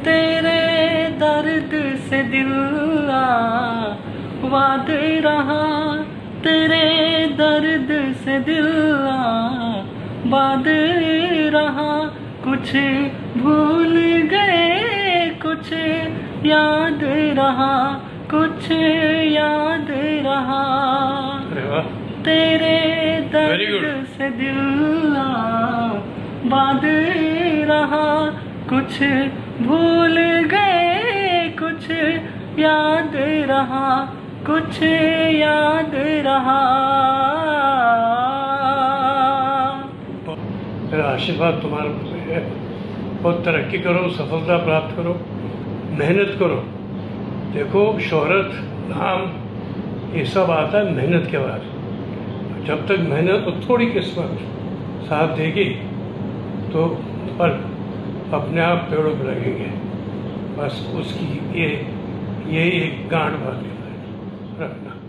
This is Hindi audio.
तेरे दर्द से दिल वाद रहा तेरे दर्द से दिल बाद रहा। कुछ भूल गए कुछ याद रहा कुछ याद रहा। तेरे दर्द से दिल बाद रहा। कुछ भूल गए, कुछ याद रहा, कुछ याद रहा। मेरा आशीर्वाद तुम्हारे ऊपर है बहुत तरक्की करो, सफलता प्राप्त करो, मेहनत करो। देखो, शोहरत, नाम, ये सब आता है मेहनत के बाद। जब तक मेहनत और थोड़ी किस्मत साथ देगी तो फल अपने आप पेड़ों पर लगेंगे। बस उसकी ये ये एक गांठ बात रखना।